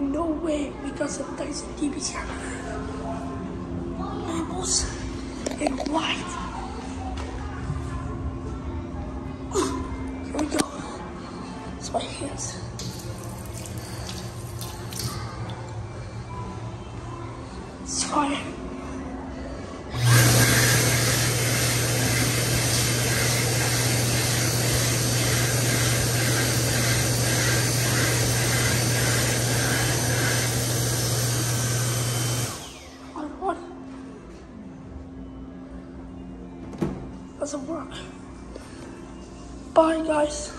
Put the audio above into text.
No way some Dyson DB camera. Labels in white. Here we go. It's my hands. It's Doesn't work. Bye, guys.